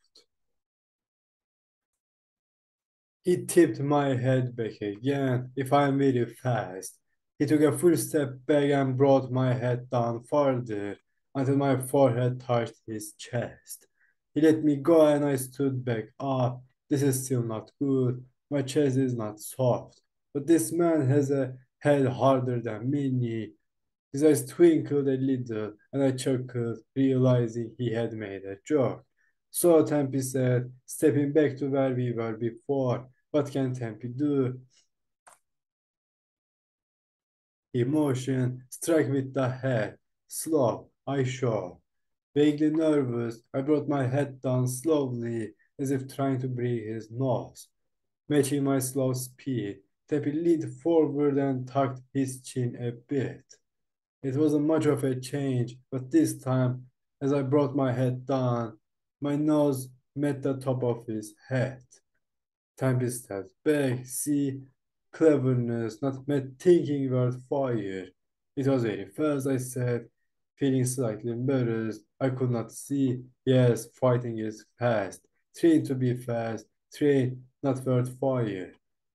He tipped my head back again. If I am very fast, he took a full step back and brought my head down farther until my forehead touched his chest. He let me go and I stood back up. This is still not good. My chest is not soft. But this man has a head harder than many. His eyes twinkled a little, and I chuckled, uh, realizing he had made a joke. So Tempi said, stepping back to where we were before, what can Tempi do? Emotion struck with the head. Slow, I show. Vaguely nervous, I brought my head down slowly, as if trying to breathe his nose. Matching my slow speed, Tempi leaned forward and tucked his chin a bit. It wasn't much of a change, but this time, as I brought my head down, my nose met the top of his head. Tempi stepped back, see, cleverness, not mad thinking about fire. It was very fast, I said, feeling slightly embarrassed. I could not see. Yes, fighting is fast. Train to be fast. Train, not worth fire.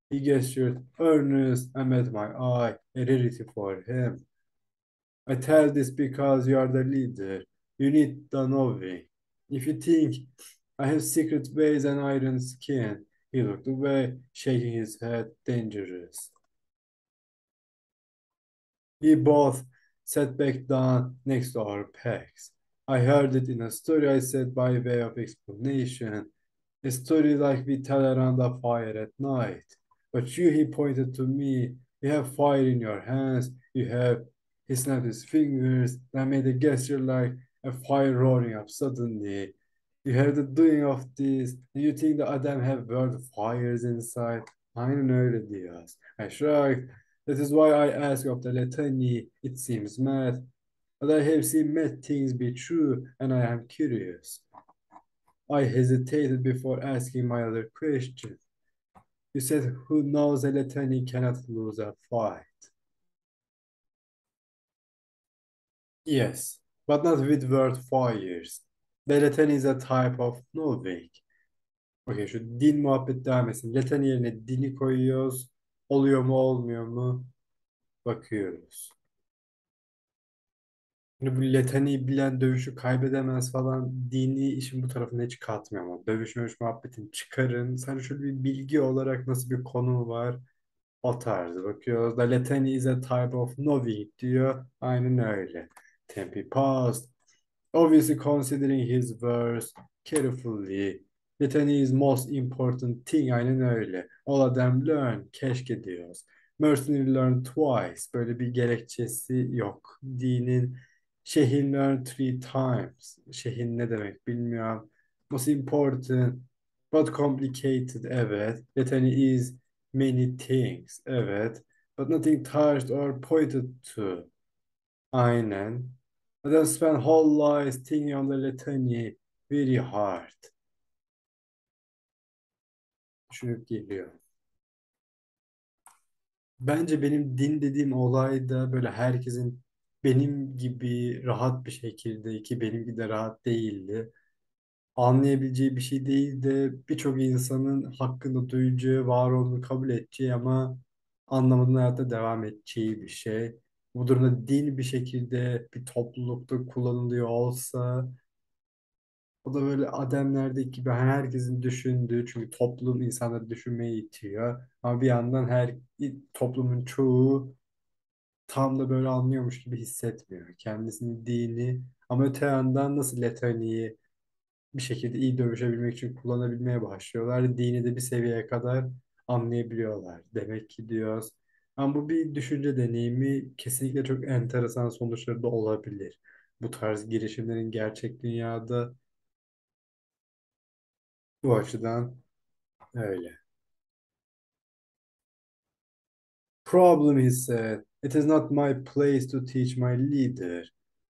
He gestured earnest I met my eye, a rarity for him. I tell this because you are the leader. You need the knowing. If you think I have secret ways and iron skin, he looked away, shaking his head, dangerous. We both sat back down next to our packs. I heard it in a story I said by way of explanation, a story like we tell around a fire at night. But you, he pointed to me, you have fire in your hands, you have, he snapped his fingers, and I made a gesture like a fire roaring up suddenly. You have the doing of this, and you think the Adem have burned fires inside. Aynen öyle diyoruz. I shrugged. That is why I ask of the Lethani. It seems mad. But I have seen mad things be true, and I am curious. I hesitated before asking my other question. You said, who knows a litany cannot lose a fight? Yes, but not with word fires. Beleten is a type of knowing. Okey şu din muhabbet devam etsin. Leten yerine dini koyuyoruz. Oluyor mu olmuyor mu? Bakıyoruz. Şimdi bu leteni bilen dövüşü kaybedemez falan dini işin bu tarafına hiç katmıyorum. ama dövüş mövüş muhabbetini çıkarın. Sadece şöyle bir bilgi olarak nasıl bir konu var o tarzı bakıyoruz. The letany is a type of knowing diyor. Aynen öyle. Tempi paused. Obviously considering his verse carefully. Litany is most important thing. Aynen öyle. All of them learn. Keşke diyoruz. Mercenary learn twice. Böyle bir gerekçesi yok. Dinin Şehin learn three times. Şehin ne demek bilmiyorum. Most important but complicated. Evet. Litany is many things. Evet. But nothing touched or pointed to. Aynen. I then spend whole life thinking on the litany very hard. Düşünüp geliyor. Bence benim din dediğim olay da böyle herkesin benim gibi rahat bir şekilde ki benimki de rahat değildi. Anlayabileceği bir şey değil de birçok insanın hakkında duyacağı, var olduğunu kabul edeceği ama anlamadan hayatta devam edeceği bir şey. Bu durumda din bir şekilde bir toplulukta kullanılıyor olsa o da böyle Ademlerdeki gibi herkesin düşündüğü çünkü toplum insanları düşünmeye itiyor. Ama bir yandan her toplumun çoğu tam da böyle anlıyormuş gibi hissetmiyor. Kendisini dini ama öte yandan nasıl Letani'yi bir şekilde iyi dövüşebilmek için kullanabilmeye başlıyorlar. Dini de bir seviyeye kadar anlayabiliyorlar. Demek ki diyoruz. Ama bu bir düşünce deneyimi kesinlikle çok enteresan sonuçları da olabilir. Bu tarz girişimlerin gerçek dünyada bu açıdan öyle. Problem, said. It is not my place to teach my leader,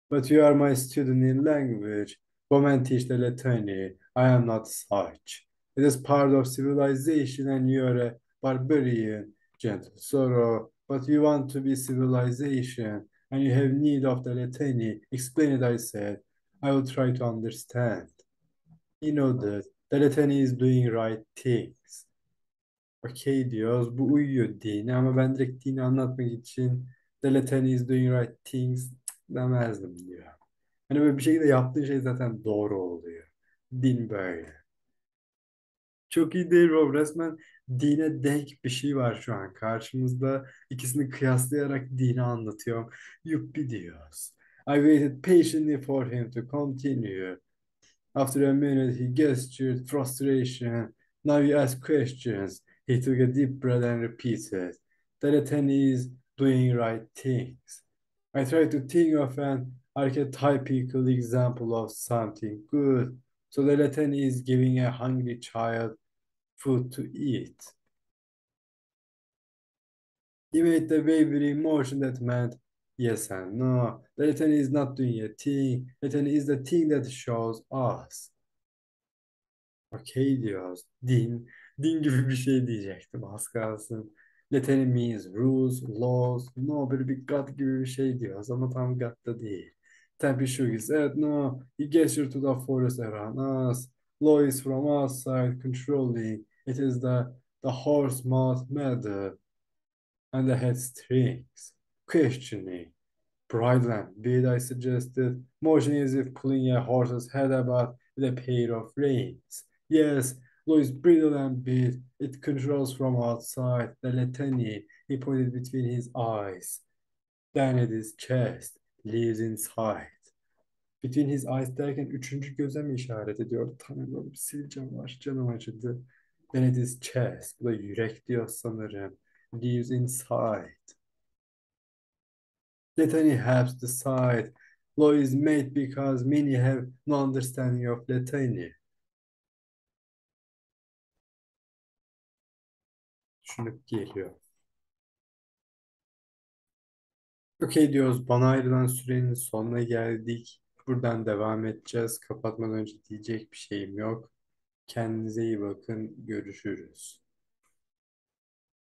but you are my student in language. Come and teach the Lethani. I am not such. It is part of civilization, and you are a barbarian, gentle sorrow. But you want to be civilization, and you have need of the Lethani. Explain it, I said. I will try to understand. He nodded. The Lethani is doing right things. Okey diyoruz. Bu uyuyor dini ama ben direkt dini anlatmak için The Latin is doing right things demezdim diyor. Hani böyle bir şekilde yaptığın şey zaten doğru oluyor. Din böyle. Çok iyi değil Rob. Resmen dine denk bir şey var şu an karşımızda. İkisini kıyaslayarak dini anlatıyor. Yuppi diyoruz. I waited patiently for him to continue. After a minute, he gestured frustration. Now you ask questions. He took a deep breath and repeated, The Lethani is doing right things. I tried to think of an archetypical example of something good. So the Lethani is giving a hungry child food to eat. He made the wavering motion that meant yes and no. Lethani is not doing a thing. Lethani is the thing that shows us. Diyoruz. Din. Din gibi bir şey diyecektim az kalsın. Means rules, laws. No böyle bir God gibi bir şey diyoruz ama tam God da değil. Tempi Shuggy said no. He gestured to the forest around us. Law is from outside controlling. It is the the horse mouth matter and the head strings. Questioning. Bridle and bit, I suggested. Motion as if pulling a horse's head about with a pair of reins. Yes, Louis and bit. It controls from outside. The Lethani, he pointed between his eyes. Then at his chest, lives inside. Between his eyes derken üçüncü göze mi işaret ediyor? Tanrım sivilcem var. Canım acıdı. Then it is chest. Bu da yürek diyor sanırım. Lives inside. Lethani helps decide. Law is made because many have no understanding of Lethani. Düşünüp geliyor. Okey diyoruz. Bana ayrılan sürenin sonuna geldik. Buradan devam edeceğiz. Kapatmadan önce diyecek bir şeyim yok. Kendinize iyi bakın. Görüşürüz.